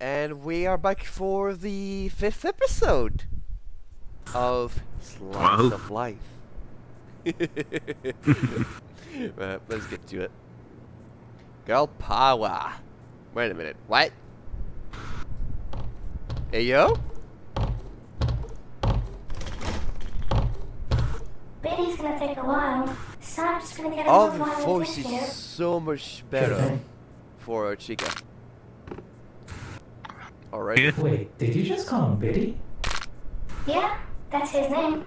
and we are back for the fifth episode of Slice Wow. of Life. right, let's get to it. Girl power. Wait a minute. What? Hey yo? Baby's gonna take a while, so I'm just gonna get a All move the on with voice this here. is so much better for Chica. Alright. Wait, did you just call him Biddy? Yeah, that's his name.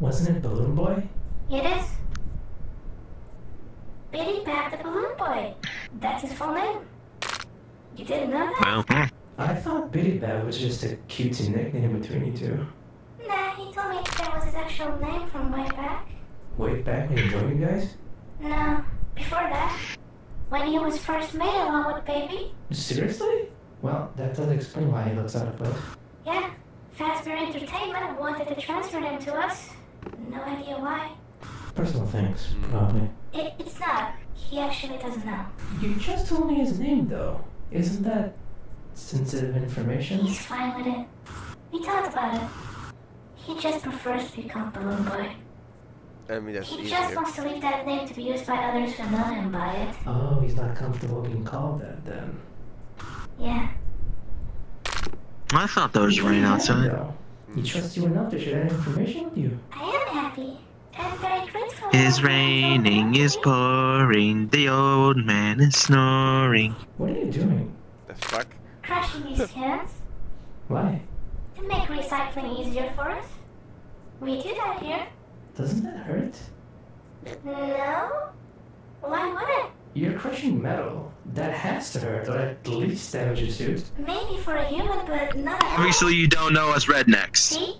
Wasn't it Balloon Boy? It is. Biddy Bat the Balloon Boy. That's his full name. You didn't know that? Well. I thought Biddy Bat was just a cutesy nickname between you two. Nah, he told me that was his actual name from way back. Way back when you joined you guys? No, before that. When he was first made along with Baby. Seriously? Well, that does explain why he looks out of place. Yeah, Fazbear Entertainment wanted to transfer him to us. No idea why. Personal things, hmm. probably. It, it's not. He actually doesn't know. You just told me his name, though. Isn't that sensitive information? He's fine with it. We talked about it. He just prefers to be called Balloon Boy. I mean, that's He just wants to leave that name to be used by others who know him by it. Oh, he's not comfortable being called that then. Yeah. I thought there was rain outside. He trusts you enough to share that information with you. I am happy. And very grateful. It's raining, it's pouring, the old man is snoring. What are you doing? The fuck? Crushing these cans Why? to make recycling easier for us. We do that here. Doesn't that hurt? No? Why would it? You're crushing metal. That has to hurt, or at least damage your suit. Maybe for a human, but not a Obviously, you don't know us rednecks. See?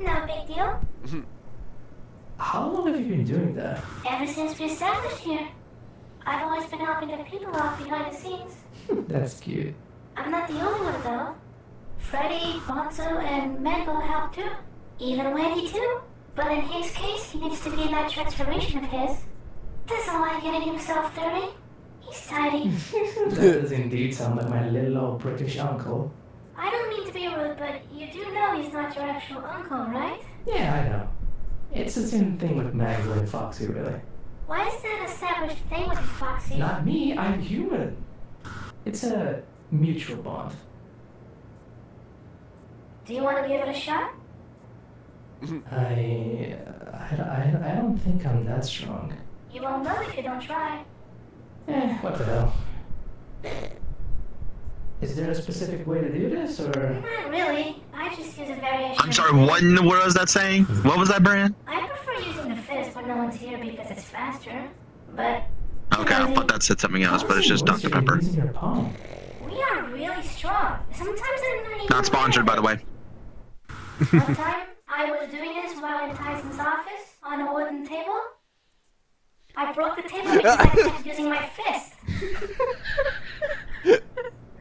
No big deal. Mm-hmm. How long have you been doing that? Ever since we established here. I've always been helping the people out behind the scenes. That's cute. I'm not the only one though. Freddy, Bonzo, and Mangle help too. Even Wendy too. But in his case, he needs to be in that transformation of his. Doesn't like getting himself dirty. He's hmm. tidy. that does indeed sound like my little old British uncle. I don't mean to be rude, but you do know he's not your actual uncle, right? Yeah, I know. It's the same thing with Maggie and Foxy, really. Why is that a established thing with Foxy? Not me, I'm human. It's a mutual bond. Do you want to give it a shot? I, uh, I, I, I don't think I'm that strong. You won't know if you don't try. Eh, what the hell. Is there a specific way to do this, or? Not really. I just use a variation. I'm sorry, fist. what in the world was that saying? What was that, Brand? I prefer using the fist when no one's here because it's faster. But Okay, I thought that said something else, but it's just What's Dr. your- Pepper. Using your palm. we are really strong. Sometimes I'm not even Not sponsored, by the way. One time, I was doing this while in Tyson's office on a wooden table. I broke the table because I kept using my fist.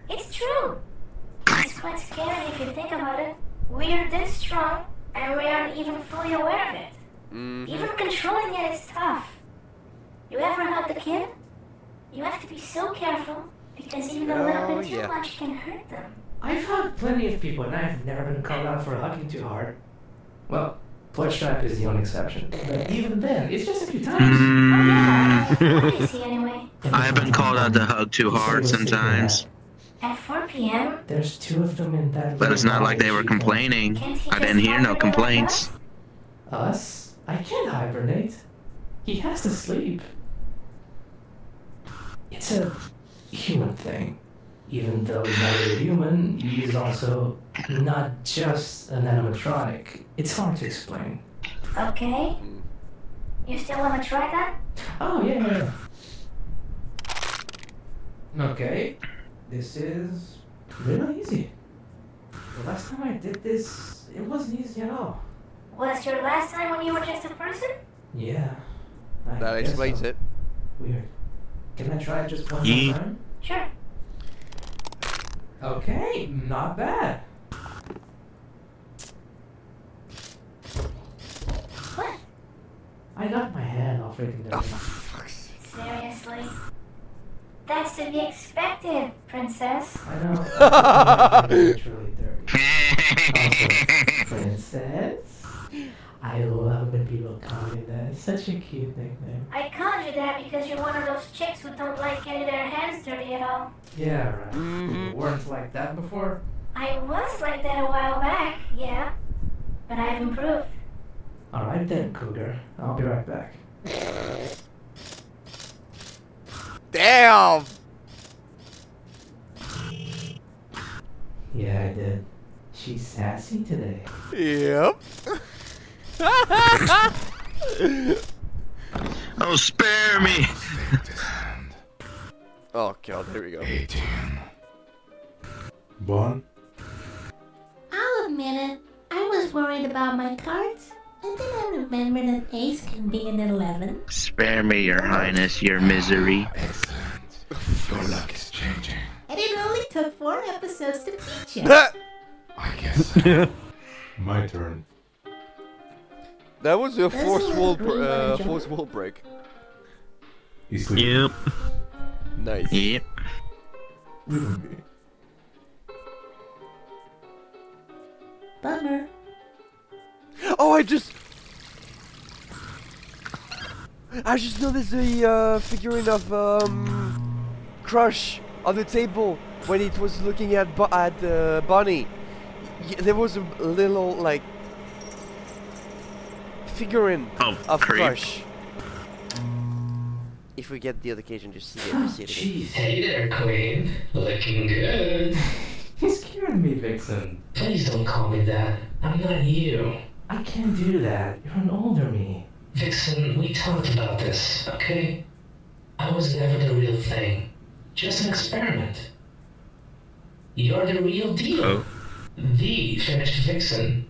it's true. It's quite scary if you think about it. We're this strong, and we aren't even fully aware of it. Mm-hmm. Even controlling it is tough. You ever hug the kid? You have to be so careful because even a little Oh, bit too yeah. much can hurt them. I've hugged plenty of people, and I've never been called out for hugging too hard. Well, Bloodstripe is the only exception. But even then, it's just a few times. Oh yeah, Mm, he anyway? I've been called out to hug too hard sometimes, At 4 p.m., There's two of them in that. but it's not like they were complaining. I didn't hear no complaints. us? Us? I can't hibernate. He has to sleep. It's a human thing. Even though he's not really human, he is also not just an animatronic. It's hard to explain. Okay. You still want to try that? Oh, yeah, yeah, yeah. Okay. This is really easy. The last time I did this, it wasn't easy at all. Was your last time when you were just a person? Yeah. I That explains so. it. Weird. Can I try it just one Ye- more time? Sure. Okay, not bad. What? I got my hand all freaking Oh, dirty. for fuck's. Seriously? That's to be expected, princess. I know. I'm literally dirty. Also, princess. I love when people call me that. It's such a cute nickname. I called you that because you're one of those chicks who don't like getting their hands dirty at all. Yeah, right. Mhm. You weren't like that before? I was like that a while back, yeah. But I've improved. Alright then, Cougar. I'll be right back. Damn! Yeah, I did. She's sassy today. Yep. Oh, spare me! oh god, here we go. 18. One. I'll admit it. I was worried about my cards. And then I remembered that ace can be an 11. Spare me, your highness, your misery. Excellent. Your luck is changing. And it only took four episodes to teach you. I guess. so. My turn. That was a Doesn't force wall, agree br- uh, force wall break. He's sleeping. Yep. Nice. Yep. Bummer. Oh, I just. I just noticed the uh, figurine of um, Crush on the table when it was looking at Bu- at uh, Bonnie. Y- there was a little like figurine Oh, of creep. Crush. If we get the occasion to see it, to see it again. Jeez. Hey there, Queen. Looking good. You're scaring me, Vixen. Please don't call me that. I'm not you. I can't do that. You're an older me. Vixen, we talked about this, okay? I was never the real thing. Just an experiment. You're the real deal. Oh. The finished Vixen.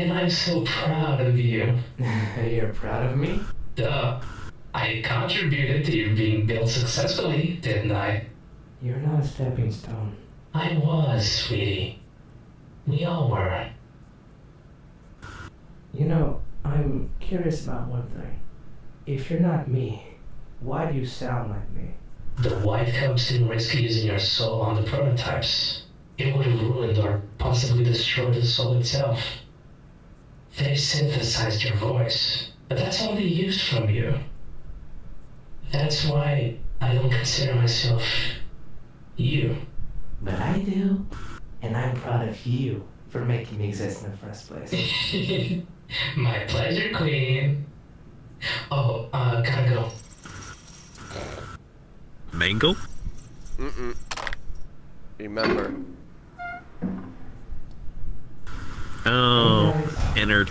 And I'm so proud of you. You're proud of me? Duh. I contributed to you being built successfully, didn't I? You're not a stepping stone. I was, sweetie. We all were. You know, I'm curious about one thing. If you're not me, why do you sound like me? The White Cubs didn't risk using your soul on the prototypes. It would have ruined or possibly destroyed the soul itself. They synthesized your voice, but that's all they used from you. That's why I don't consider myself you. But I do, and I'm proud of you for making me exist in the first place. My pleasure, Queen. Oh, uh, gotta go. Mangle? Mm-mm. Remember. Oh, Ennard.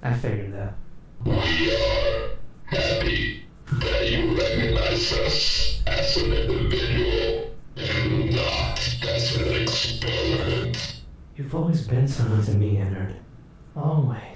I figured that. We are happy that you recognize us as an individual and not as an experiment. You've always been someone to me, Ennard. Always.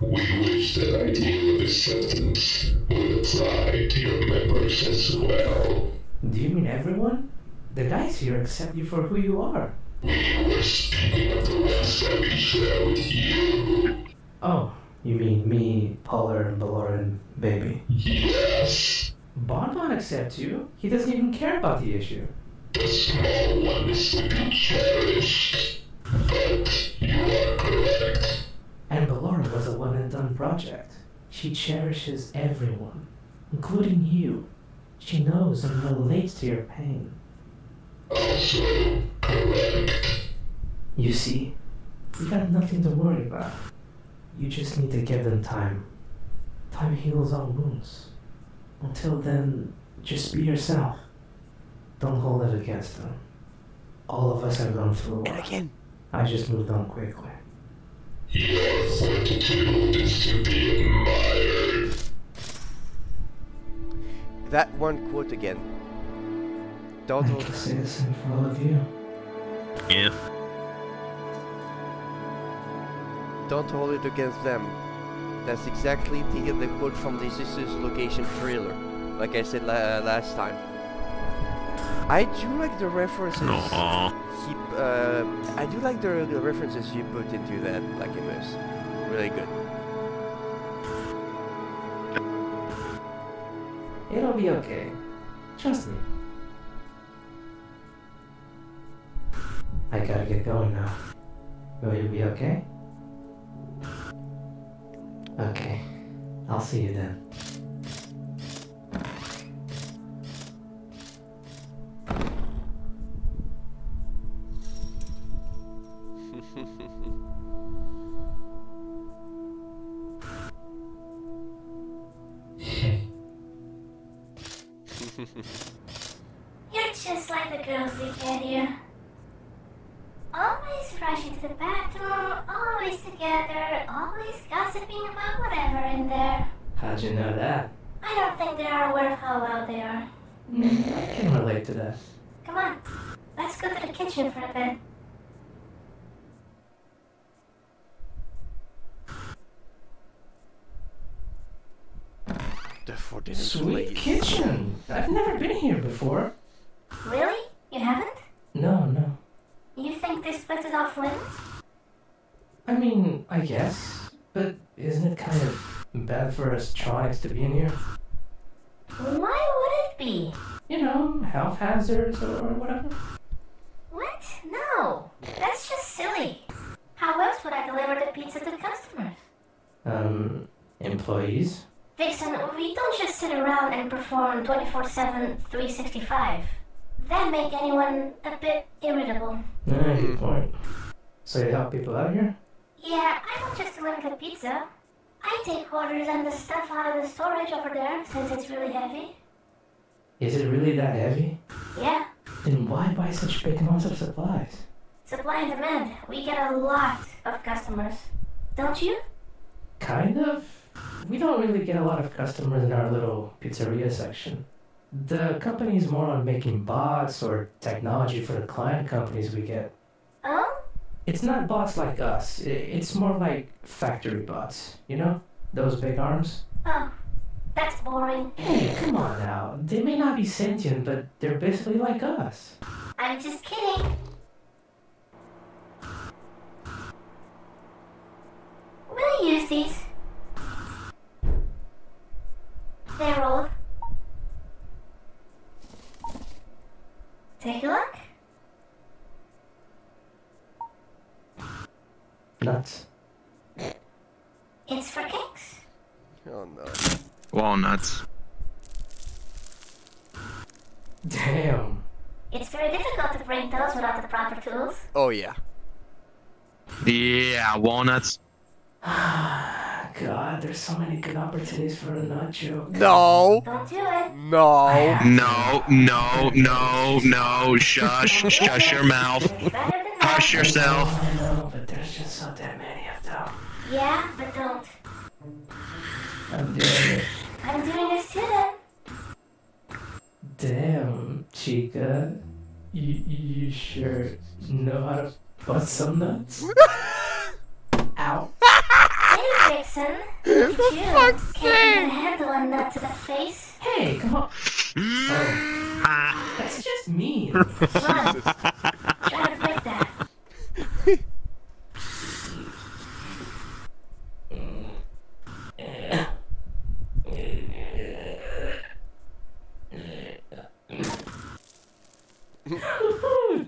We wish that idea ideal acceptance would apply to your members as well. Do you mean everyone? The guys here accept you for who you are. We were speaking of the ones that we share with you. Oh, you mean me, Polar, and Baloran, baby. Yes, Bonbon accepts you. He doesn't even care about the issue. the small one is to be cherished. But you are correct. And Ballora was a one and done project. She cherishes everyone, including you. She knows and relates to your pain. Also correct. You see, you got nothing to worry about. You just need to give them time. Time heals all wounds. Until then, just be yourself. Don't hold it against them. All of us have gone through a lot. again. I just moved on quickly. Your fortitude is to be admired. That one quote again. Don't I hold. can say the same for all of you. Yeah. Don't hold it against them. That's exactly the, the quote from the Sisters Location trailer. Like I said la- uh, last time. I do like the references. Aww. He, uh, I do like the, the references you put into that Blackimus. Really good. It'll be okay. Trust me. I gotta get going now. Will you be okay? Okay. I'll see you then. Let's go to the kitchen for a bit. The forbidden Sweet place. kitchen! I've never been here before. Really? You haven't? No, no. You think they split it off wins? I mean, I guess. But isn't it kind of bad for Astronics to be in here? Why would it be? You know, health hazards or whatever. What? No, that's just silly. How else would I deliver the pizza to customers? Um, employees? Vixen, we don't just sit around and perform 24 7, 365. That make anyone a bit irritable. Ah, good point. So you help people out here? Yeah, I don't just deliver the pizza. I take orders and the stuff out of the storage over there since it's really heavy. Is it really that heavy? Yeah, Then why buy such big amounts of supplies? Supply and demand. We get a lot of customers. Don't you? Kind of. We don't really get a lot of customers in our little pizzeria section. The company is more on making bots or technology for the client companies we get. Oh? It's not bots like us. It's more like factory bots. You know? Those big arms? Oh, that's boring. Hey, come on now. They may not be sentient, but they're basically like us. I'm just kidding. Will use these? They're old. Take a look. Nuts. It's for cakes. Oh no. Walnuts. Damn. It's very difficult to bring those without the proper tools. Oh yeah. Yeah, walnuts. God, there's so many good opportunities for a nut joke. No. Don't do it. No. No, no, no, no. Shush, shush your mouth. Hush yourself. I know, but there's just so damn many of them. Yeah, but don't. I'm doing it. I'm doing this too then. Damn, Chica. You, you sure know how to bust some nuts? Ow. Hey, Vixen. Look at you. Can't even handle a nut to the face. Hey, come on. Oh, Ah, that's just mean. Run. Try to break that.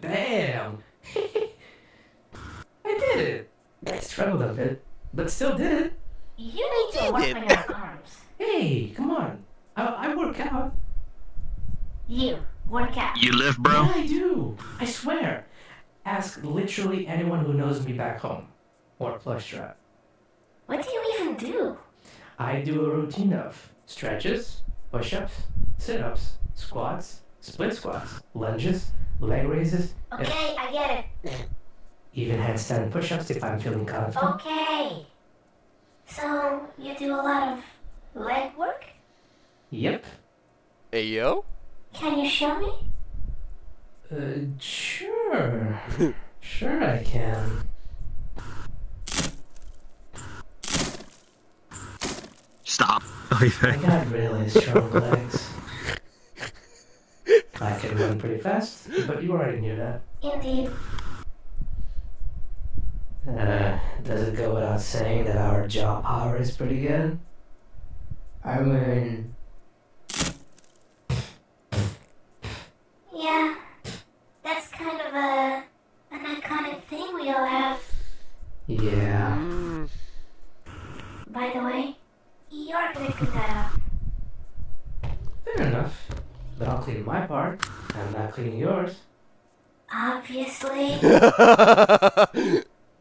Damn. I did it. I struggled a bit, but still did it. You need to work did. on your arms. Hey, come on. I, I work out. You, work out. you live, Yeah, bro? I do. I swear. Ask literally anyone who knows me back home. Or Plushtrap. What do you even do? I do a routine of stretches, push-ups, sit-ups, squats, split squats, lunges, leg raises, and Okay, I get it. even handstand push-ups if I'm feeling confident. Okay. So, you do a lot of leg work? Yep. Hey yo. Can you show me? Uh, sure. sure I can. Stop. I got really strong legs. I can can run pretty fast, but you already knew that. Indeed. Uh, does it go without saying that our jaw power is pretty good? I mean, Yeah. That's kind of a an iconic thing we all have. yeah. By the way, you're gonna clean that up. Fair enough. But I'll clean my part. I'm not cleaning yours. Obviously.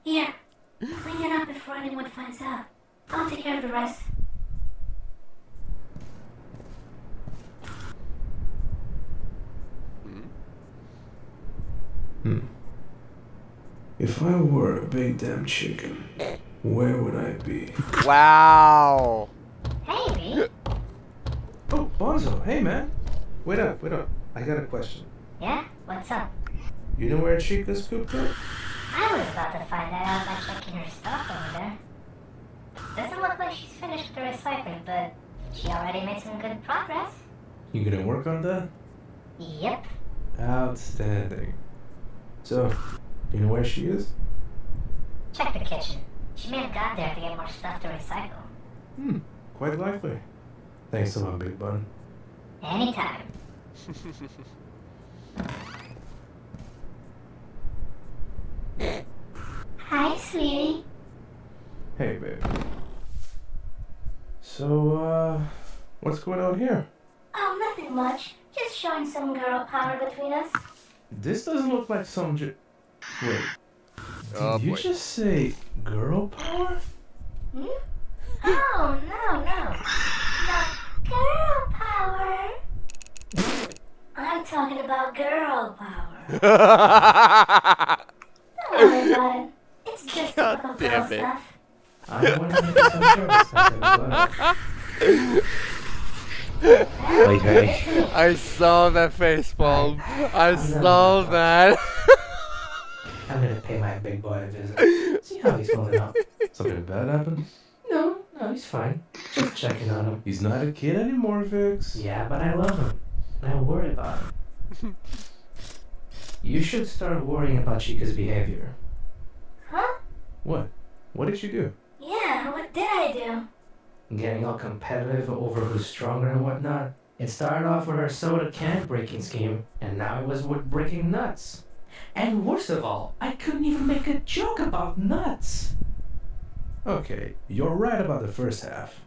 Here, clean it up before anyone finds out. I'll take care of the rest. Hmm. If I were a big damn chicken, where would I be? wow. Hey, B. Oh, Bonzo, hey man. Wait up, wait up. I got a question. Yeah? What's up? You know where Chica's cooped up? I was about to find that out by checking her stuff over there. Doesn't look like she's finished with the recycling, but she already made some good progress. You gonna work on that? Yep. Outstanding. So, you know where she is? Check the kitchen. She may have gone there to get more stuff to recycle. Hmm, quite likely. Thanks to my big bun. Anytime. Hi, sweetie. Hey, babe. So, uh, what's going on here? Oh, nothing much. Just showing some girl power between us. This doesn't look like some. J- Wait. Did Oh, you boy. just say girl power? Hmm? Oh, no, no. Not girl power. I'm talking about girl power. Don't worry about it. It's just God typical damn it. stuff. I want to make some girl stuff as well. Okay. I saw that face palm. I saw that. I'm gonna pay my big boy a visit. See how he's holding up. Something bad happened? No, no, he's fine. Just checking on him. He's not a kid anymore, Vix. Yeah, but I love him. And I worry about him. You should start worrying about Chica's behavior. Huh? What? What did you do? Yeah, what did I do? Getting all competitive over who's stronger and whatnot. It started off with her soda can breaking scheme, and now it was with breaking nuts. And worst of all, I couldn't even make a joke about nuts. Okay, you're right about the first half.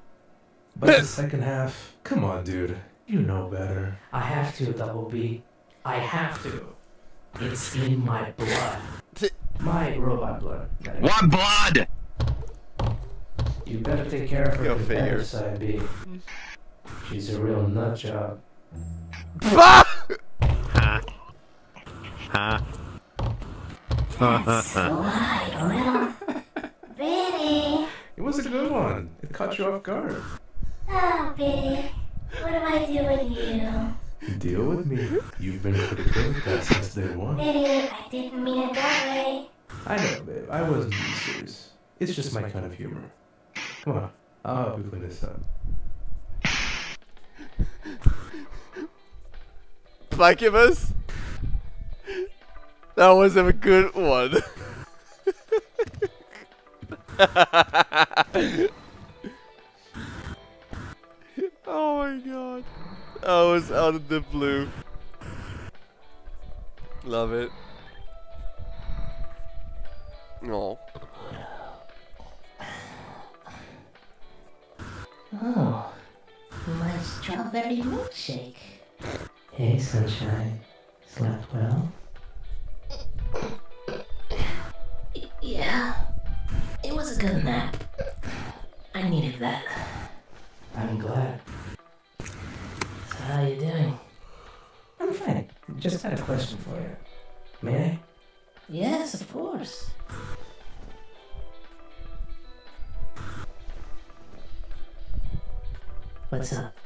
But the second half, come on, dude. You know better. I have to, Double B. I have to. It's in my blood. My robot blood. What blood? You better take care of her Go figure. side, B. She's a real nut job. Bah! Huh? Huh? That's why, little Biddy. It was a good one. It caught you off guard. Ah, oh, Biddy. What do I do with you? Deal with me. You've been pretty good at that since day one. Biddy, I didn't mean it that way. I know, babe. I wasn't being serious. It's just my kind of humor. Come on. I'll help you clean this up. Succubus? That was a good one. oh my god. That was out of the blue. Love it. No. Oh, my strawberry milkshake. Hey, sunshine. Slept well? Yeah, it was a good nap. I needed that. I'm glad. How you doing? I'm fine. Just had a question for you. May I? Yes, of course. What's up?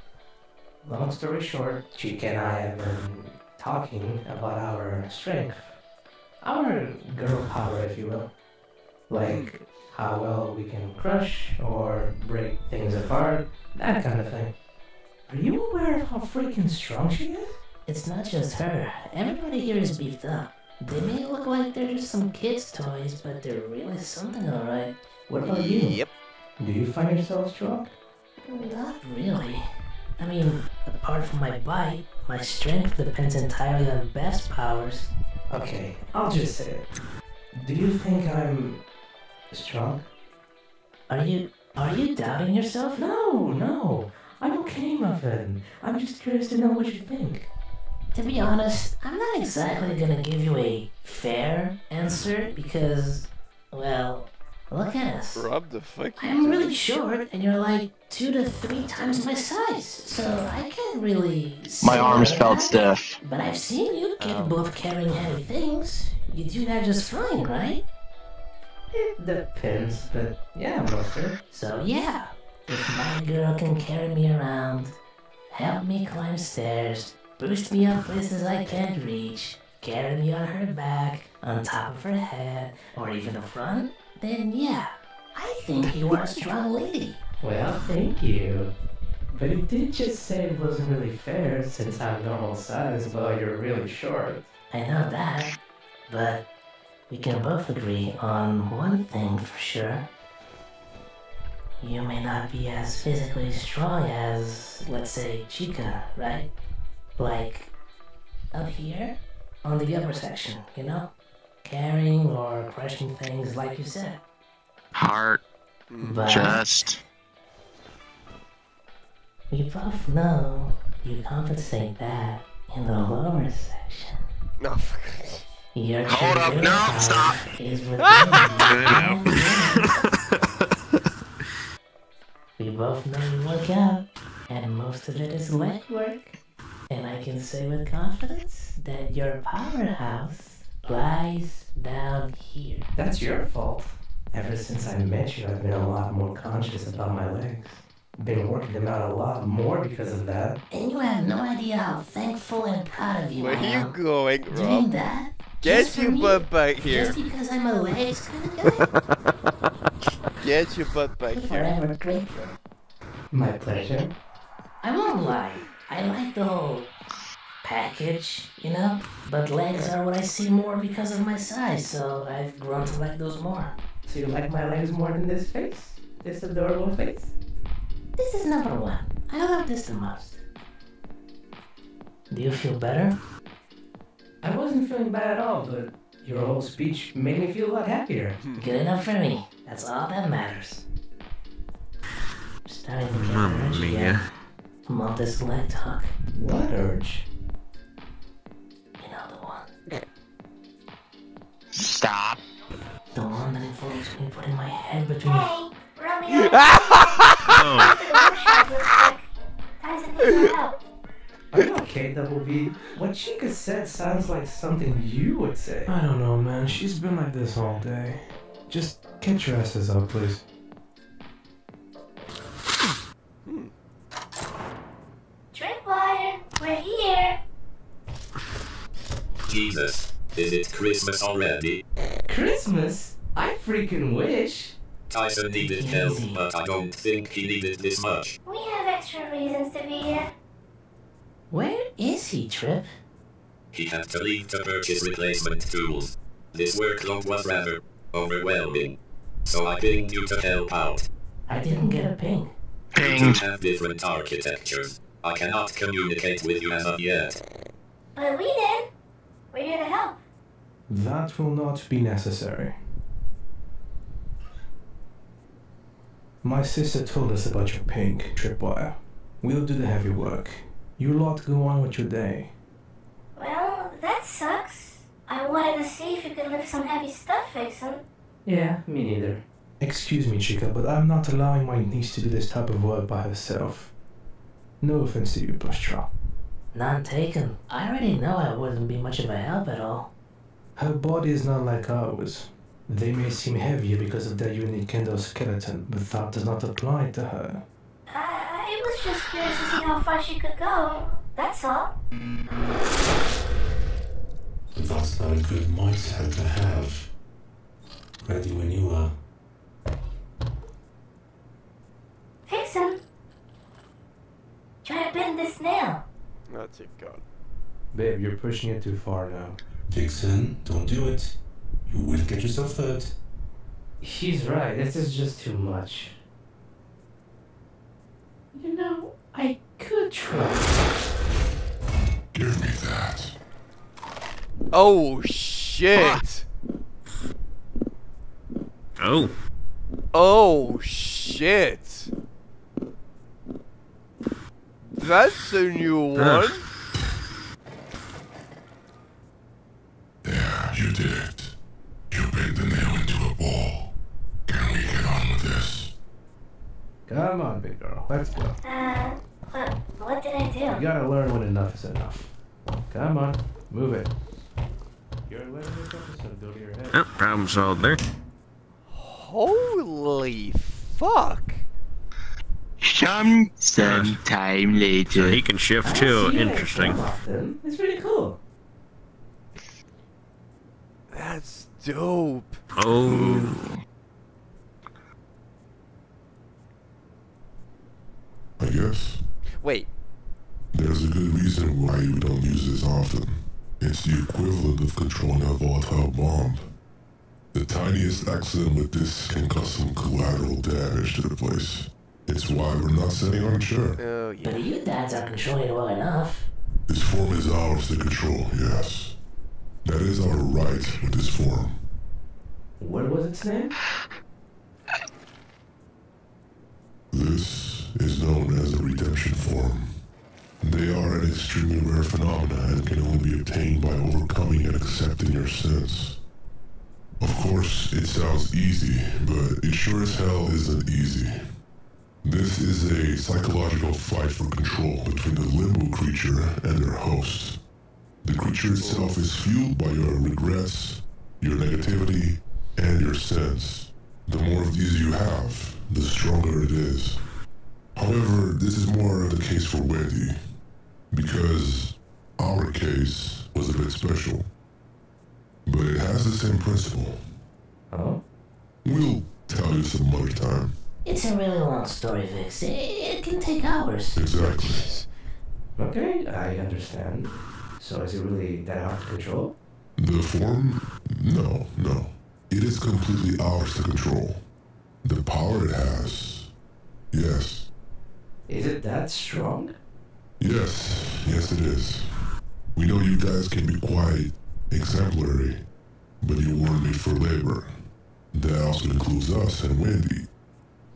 Long story short, Chica and I have been talking about our strength. Our girl power, if you will. Like how well we can crush or break things apart, that kind of thing. Are you aware of how freaking strong she is? it's not just her. Everybody here is beefed up. They may look like they're just some kids' toys, but they're really something, alright. What about you? Yep. Do you find yourself strong? Not really. I mean, apart from my bite, my strength depends entirely on best powers. Okay, I'll just say it. Do you think I'm strong? Are you are you doubting yourself? No, no. I'm okay, Muffin. I'm just curious to know what you think. To be honest, I'm not exactly gonna give you a fair answer because, well, look at us. Rob the fuck you I'm doing? really short, and you're like two to three times my size, so I can't really. My arms felt stiff. But I've seen you capable of oh. carrying heavy things. You do that just fine, right? It depends, but yeah, Buster. So yeah, if my girl can carry me around, help me climb stairs, boost me up places I can't reach, carry me on her back, on top of her head, or even the front, then yeah, I think you are a strong lady. Well, thank you. But it did just say it wasn't really fair since I'm normal size while you're really short. I know that, but we can both agree on one thing for sure. You may not be as physically strong as, let's say, Chica, right? Like, up here, on the upper section, you know? Carrying or crushing things like you said. Heart, But chest. we both know you compensate that in the lower section. No, fuck. Your Hold up, will no, power stop. We both know you work out, and most of it is leg work. And I can say with confidence that your powerhouse lies down here. That's your fault. Ever since I met you, I've been a lot more conscious about my legs. Been working them out a lot more because of that. And you have no idea how thankful and proud of you Where I are you am. going, Doing that? Get just for your butt back here. Just because I'm a legs kind of guy? Get your butt back here. Forever grateful. My pleasure. I won't lie. I like the whole package, you know? But legs are what I see more because of my size, so I've grown to like those more. So you like my legs more than this face? This adorable face? This is number one. I love this the most. Do you feel better? I wasn't feeling bad at all, but your whole speech made me feel a lot happier. Good enough for me. That's all that matters. Starting to get Mamma urge mia. again. I'm on this leg talk. What urge? You know the one. Stop. The one that involves me putting my head between Hey, Romeo. Oh, to the workshop real quick. Tyson needs our help. Are you okay, Double B? What Chica said sounds like something you would say. I don't know, man. She's been like this all day. Just get your asses up, please. Tripwire, we're here. Jesus, is it Christmas already? Christmas? I freaking wish. Tyson needed help, but I don't think he needed this much. We have extra reasons to be here. Where is he, Trip? He had to leave to purchase replacement tools. This workload was rather overwhelming. So I pinged you to help out. I didn't get a ping. You have different architectures. I cannot communicate with you as of yet. But we did. We're here to help. That will not be necessary. My sister told us about your pink tripwire. We'll do the heavy work. You lot go on with your day. Well, that sucks. I wanted to see if you could lift some heavy stuff, Vixen. Yeah, me neither. Excuse me, Chica, but I'm not allowing my niece to do this type of work by herself. No offense to you, Bushra. None taken. I already know I wouldn't be much of a help at all. Her body is not like ours. They may seem heavier because of their unique endoskeleton, but that does not apply to her. I, I was just curious to see how far she could go. That's all. That's not a good mindset to have. Ready when you are. Vixen. Try to bend this nail. That's dear God. Babe, you're pushing it too far now. Vixen, don't do it. You will get yourself hurt. He's right. This is just too much. You know, I could try. Give me that. Oh shit! Oh. Oh shit! That's a new one. There, you did it. You made the nail into a ball. Can we get on with this? Come on, big girl. Let's go. Uh, what, what did I do? You gotta learn when enough is enough. Come on, move it. You're letting this episode go to your head. Oh, problem solved there. Holy fuck! Some sometime So later. he can shift too. see Interesting. It's really cool. That's dope. Oh. I guess. Wait, There's a good reason why you don't use this often. It's the equivalent of controlling a volatile bomb. The tiniest accident with this can cause some collateral damage to the place. It's why we're not sitting on a chair. oh yeah. But you dads are controlling it well enough. This form is ours to control, yes. That is our right with this form. What was its name? This is known as the redemption form. They are an extremely rare phenomenon and can only be obtained by overcoming and accepting your sins. Of course, it sounds easy, but it sure as hell isn't easy. This is a psychological fight for control between the limbo creature and their host. The creature itself is fueled by your regrets, your negativity, and your sins. The more of these you have, the stronger it is. However, this is more of the case for Wendy, because our case was a bit special. But it has the same principle. Oh? We'll tell you some other time. It's a really long story, Vix. It, it can take hours. Exactly. Okay, I understand. So is it really that hard to control? The form? No, no. It is completely ours to control. The power it has. Yes. Is it that strong? Yes, yes it is. We know you guys can be quite exemplary, but you weren't made for labor. That also includes us and Wendy.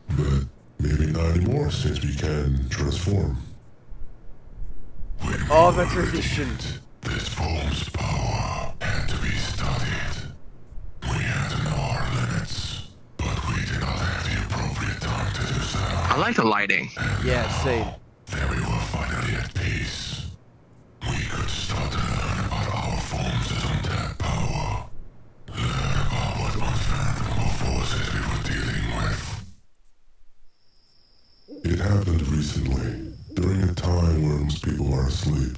But maybe not anymore since we can transform. When we Oh, the were tradition. This form's power had to be studied. We had to know our limits, but we did not have the appropriate time to do so. I like the lighting. Yeah, same. Then we were finally at peace. We could start to learn about our forms as untapped power. Learn about what unfathomable forces we were dealing with. It happened recently, during a time where most people are asleep.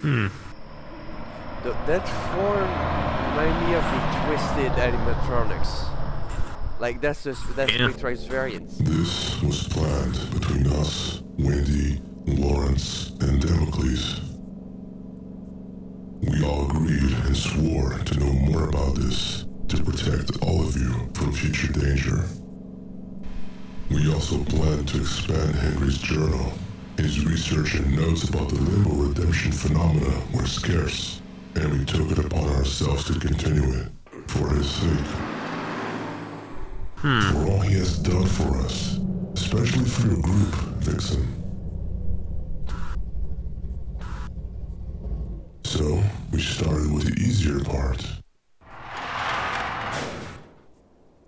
Hmm. Th- that form remind me of the twisted animatronics. Like that's just that's Yeah. Victoria's variant. This was planned between us, Wendy, Lawrence, and Damocles. We all agreed and swore to know more about this to protect all of you from future danger. We also planned to expand Henry's journal. His research and notes about the limbo redemption phenomena were scarce, and we took it upon ourselves to continue it for his sake. For all he has done for us, especially for your group, Vixen. So, we started with the easier part.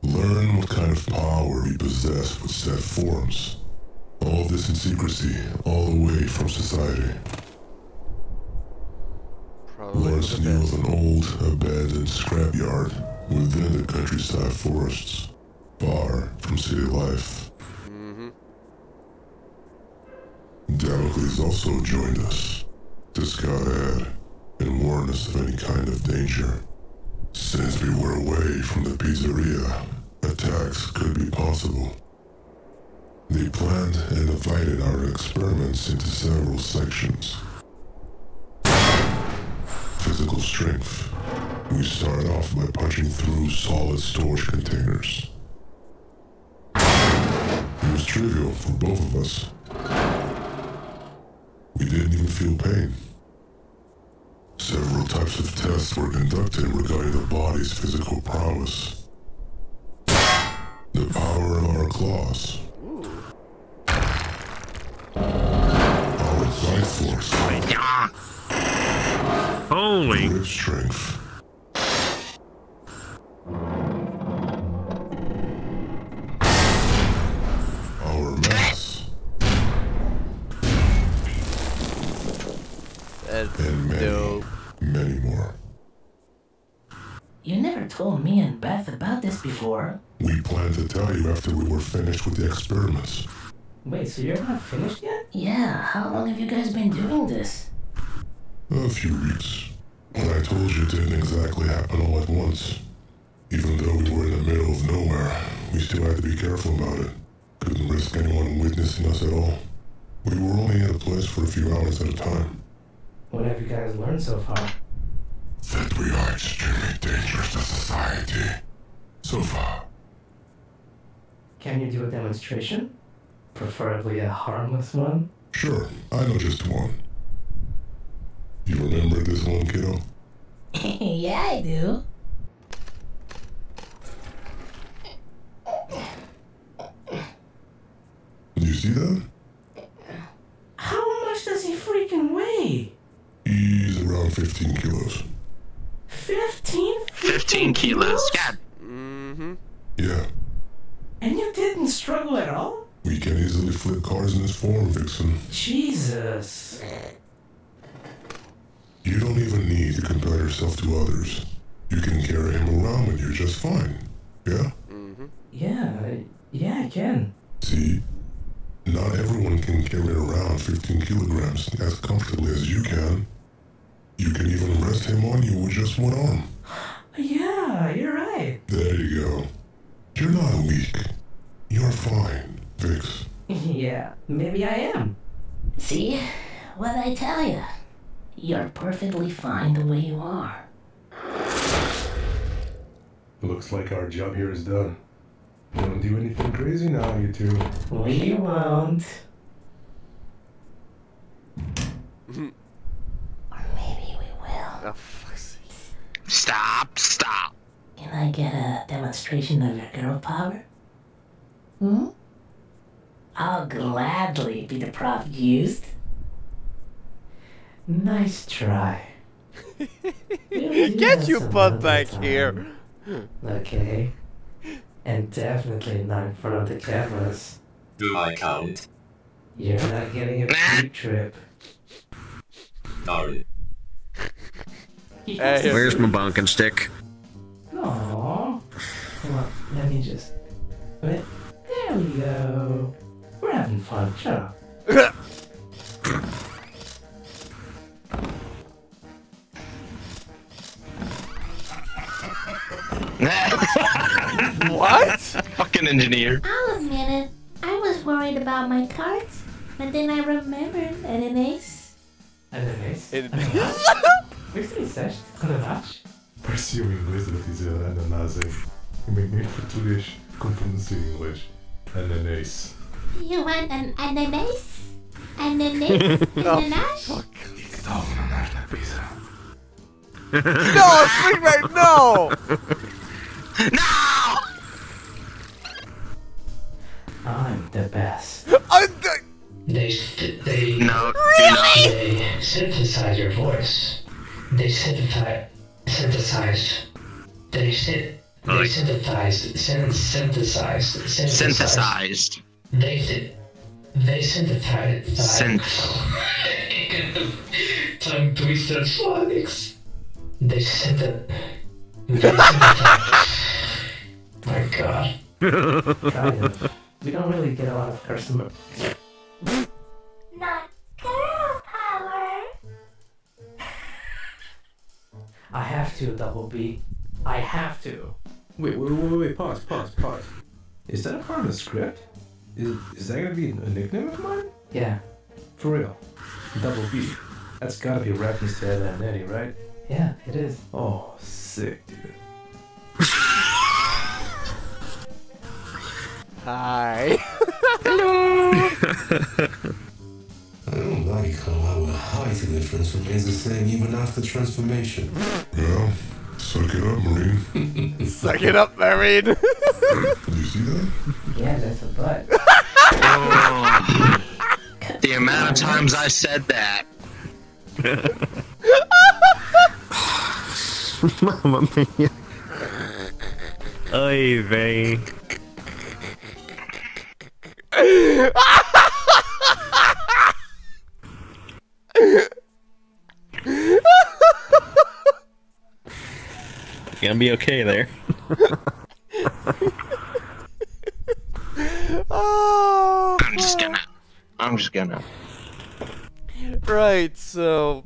Learn what kind of power we possess with set forms. All this in secrecy, all the way from society. Probably Lawrence the knew of an old, abandoned scrapyard within the countryside forests, far from city life. Mhm. Damocles also joined us to scout ahead and warn us of any kind of danger. Since we were away from the pizzeria, attacks could be possible. They planned and divided our experiments into several sections. Physical strength. We started off by punching through solid storage containers. It was trivial for both of us. We didn't even feel pain. Several types of tests were conducted regarding the body's physical prowess. The power of our claws. Our bite force. Holy. Grip strength. This before. We planned to tell you after we were finished with the experiments. Wait, so you're not finished yet? Yeah, how long have you guys been doing this? A few weeks. What I told you it didn't exactly happen all at once. Even though we were in the middle of nowhere, we still had to be careful about it. Couldn't risk anyone witnessing us at all. We were only in a place for a few hours at a time. What have you guys learned so far? That we are extremely dangerous to society. So far. Can you do a demonstration? Preferably a harmless one? Sure, I know just one. You remember this one, kiddo? yeah, I do. Do you see that? How much does he freaking weigh? He's around 15 kilos. 15? 15 kilos. God. Yeah, And you didn't struggle at all? we can easily flip cars in this form, Vixen. Jesus. You don't even need to compare yourself to others. You can carry him around with you're just fine. Yeah? Mm-hmm. Yeah, I- yeah, I can. See? Not everyone can carry around 15 kilograms as comfortably as you can. You can even rest him on you with just one arm. Yeah, you're right. There you go. You're not weak. You're fine, Vix. yeah, maybe I am. See? What I tell you? You're perfectly fine the way you are. Looks like our job here is done. Don't do anything crazy now, you two. We won't. Or maybe we will. Oh, fuck's. Stop. Stop. Can I get a demonstration of your girl power? Hmm? I'll gladly be the prop used. Nice try. Get that your butt back time. here. Okay. And definitely not in front of the cameras. Do I count? You're not getting a peep trip. Darn. Hey, Where's my bunking stick? Aww. Come on, let me just. Wait. There we go. We're having fun. Shut up. What? Fucking engineer. I'll admit it. I was worried about my cards, but then I remembered that an ace. Anyways. It- Wiesz co jesteś? Kolewasz? Pursue English that is uh, ananase. You make me foolish conference English. Ananas. You want an ananas? Ananas? Ananas? no, Springback, no! No! I'm the best. I'm the- They they No. they synthesize your voice. They synthesize synthesize. They syn- they Like- synthesized syn- synthesized synthesized. Synthesized. They sy- they synthesized. Synth. Tongue twister phonics. They synth. They synthesize. My God. Kind of. We don't really get a lot of customer. I have to, Double B. I have to. Wait, wait, wait, wait, pause, pause, pause. Is that a part of the script? Is, is that gonna be a nickname of mine? Yeah, For real? Double B. That's gotta be a reference to Ed and Eddie, right? yeah, it is. Oh, sick, dude. Hi. I don't like how our height difference remains the same even after transformation. Well, suck it up, Marine. Suck it up, Marine. Did you see that? Yeah, that's a butt. Oh. the amount of times I said that. Mamma mia. Oy vey. Gonna be okay there. oh. I'm just gonna. I'm just gonna. Right, so.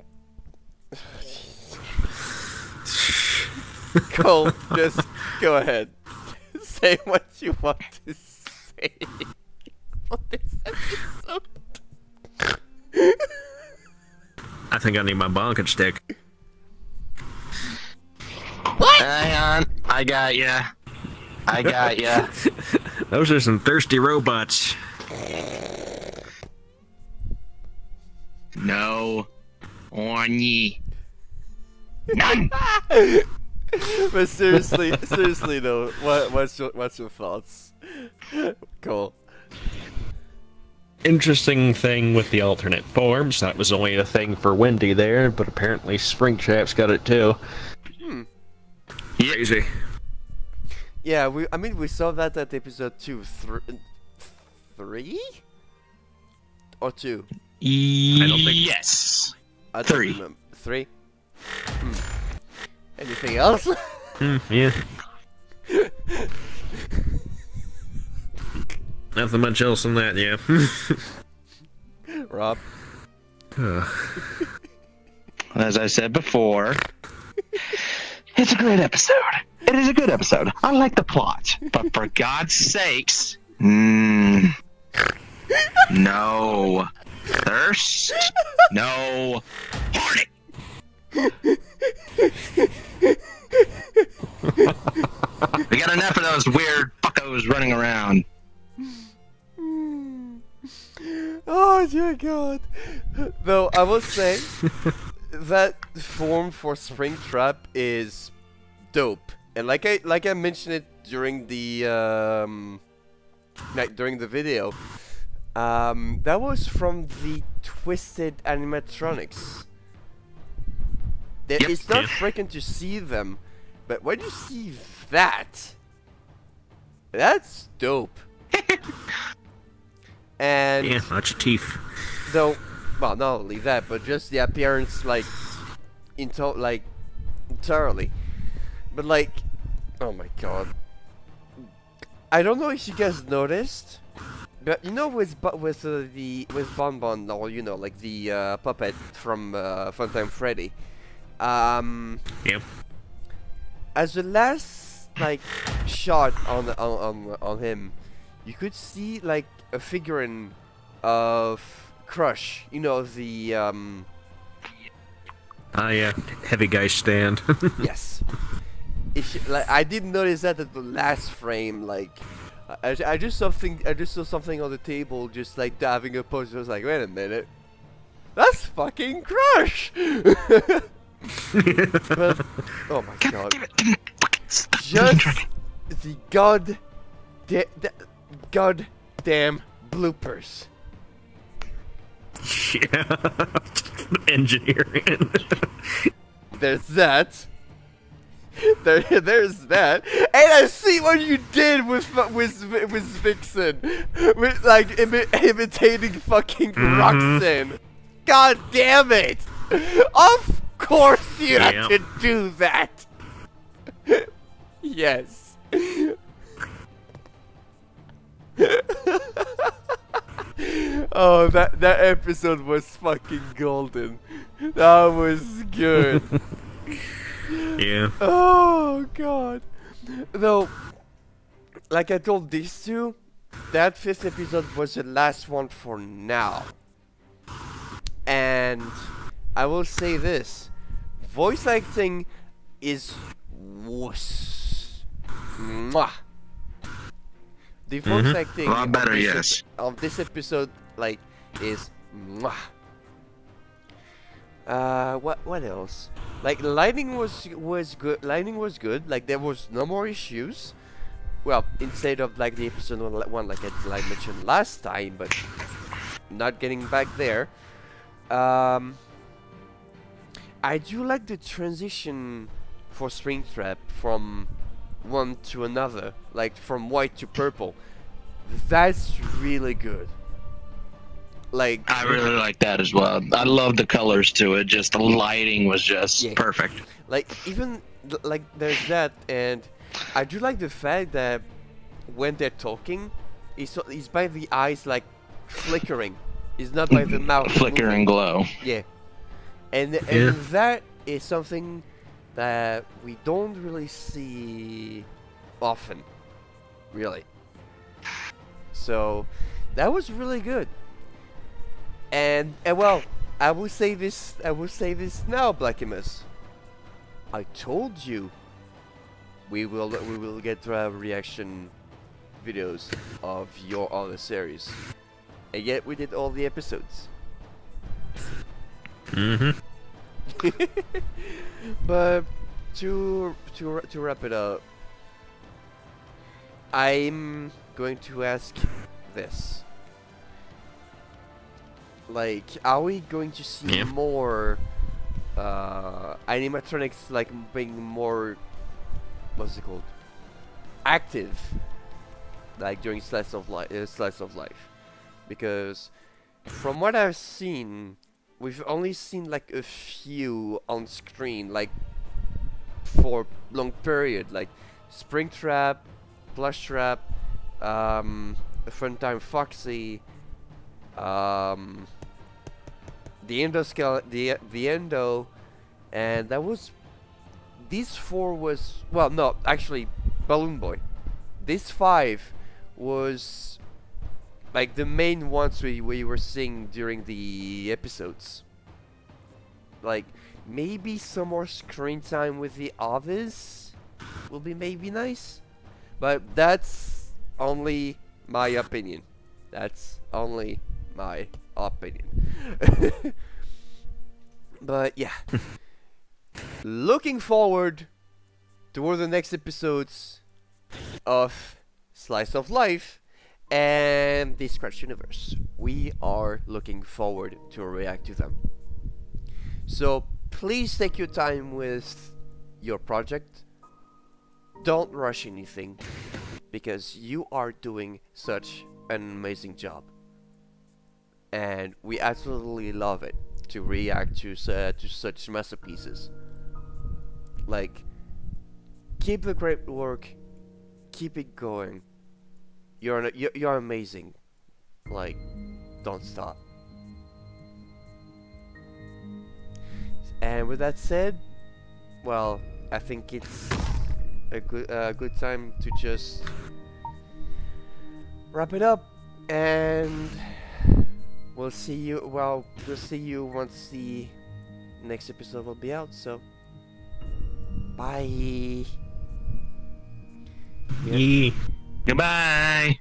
Col, just go ahead. Say what you want to say. on this episode. I think I need my bonking stick. I got ya. I got ya. Those are some thirsty robots. No. Orny. None. but seriously, seriously though, what, what's your what's your thoughts? Cool. Interesting thing with the alternate forms. That was only a thing for Wendy there, but apparently Springtrap's got it too. Crazy. Yeah, we. I mean, we saw that at episode two, three, or two. I don't think. Yes. I don't Three. remember. Three. Hmm. Anything else? Hmm, yeah. Nothing much else than that, yeah. Rob. As I said before, it's a great episode. It is a good episode. I like the plot, but for God's sakes, mm, no thirst, no horny. we got enough of those weird fuckos running around. Oh dear God! Though I will say that form for Springtrap is dope, and like I like I mentioned it during the um, like during the video, um, that was from the Twisted animatronics. There- Yep, it's not freaking to see them, but when you see that, that's dope. and yeah, lots of teeth. though, well, not only that, but just the appearance, like, into like, entirely. But like, oh my god, I don't know if you guys noticed, but you know with with uh, the with Bon Bon, or you know, like the uh, puppet from uh, Funtime Freddy, um, Yep. as the last like shot on on on, on him, you could see like a figurine of Crush. You know the um Ah, yeah. Heavy guy stand. yes. If like I didn't notice that at the last frame. Like I, I just something I just saw something on the table, just like having a pose. I was like, wait a minute, that's fucking Crush. but, oh my god. Just the god, da- da- god damn bloopers. Yeah. Engineering. There's that. There, there's that, and I see what you did with with with Vixen, with like imi- imitating fucking Mhm. Roxanne. God damn it! Of course you Yeah. have to do that. yes. oh, that that episode was fucking golden. That was good. yeah. Oh god. Though, like I told these two, that fifth episode was the last one for now. And I will say this voice acting is wuss. Mwah. The voice Mhm. acting A lot of better, this yes. of this episode like is mwah. Uh, what what else? Like lighting was was good. Lighting was good. Like there was no more issues. Well, instead of like the episode one, one like I like mentioned last time, but not getting back there. Um, I do like the transition for Springtrap from one to another, like from white to purple. That's really good. Like I really like that as well. I love the colors to it. Just the lighting was just perfect. like even like there's that and i do like the fact that when they're talking it's, so- it's by the eyes like flickering it's not by the mouth Flicker and moving. glow. yeah and Yeah. and that is something that we don't really see often really so that was really good and, and well i will say this i will say this now blackimus I told you we will we will get uh, reaction videos of your other series. And yet we did all the episodes. Mm-hmm. but to to to wrap it up, I'm going to ask this. Like, are we going to see Yeah. more uh, animatronics like being more what's it called active like during slice of life uh, slice of life because from what I've seen we've only seen like a few on screen like for long period like Springtrap, Plushtrap, um, Funtime Foxy, um, the Endo the the Endo, and that was these four was well no actually Balloon Boy. This five was like the main ones we we were seeing during the episodes. Like maybe some more screen time with the others will be maybe nice, but that's only my opinion. That's only my opinion. but yeah. Looking forward toward the next episodes of Slice of Life and the Scratch Universe. We are looking forward to react to them. So please take your time with your project. Don't rush anything because you are doing such an amazing job. And we absolutely love it to react to, uh, to such masterpieces. Like, keep the great work, keep it going. You're, an, you're, amazing. Like, don't stop. And with that said, well, I think it's a good uh, good time to just wrap it up, and we'll see you. Well, we'll see you once the next episode will be out. So, bye. Yee. Goodbye.